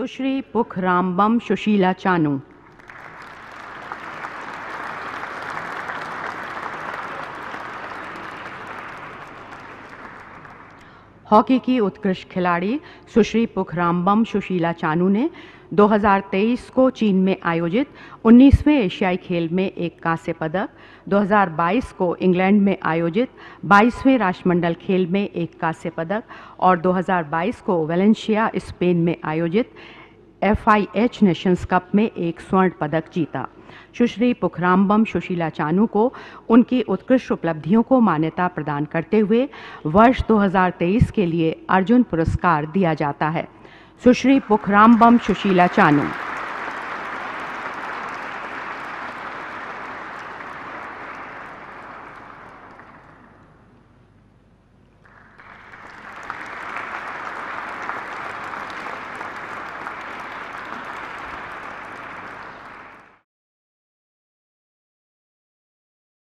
सुश्री Pukhrambam Sushila Chanu. Hockey की उत्कृष्ट खिलाड़ी सुश्री पुखरामबम सुशीला चानू ने 2023 को चीन में आयोजित 19वें एशियाई खेल में एक कांस्य पदक 2022 को इंग्लैंड में आयोजित 22वें राष्ट्रमंडल खेल में एक कांस्य पदक और 2022 को वेलेंशिया, स्पेन में आयोजित एफ़ नेशंस कप में एक स्वर्ण पदक जीता। सुश्री पुखरामबम सुशीला चानू को उनकी उत्कृष्ट उपलब्धियों को मान्यता प्रदान करते हुए वर्ष 2023 के लिए अर्जुन पुरस्कार दिया जाता है। सुश्री पुखरामबम सुशीला चानू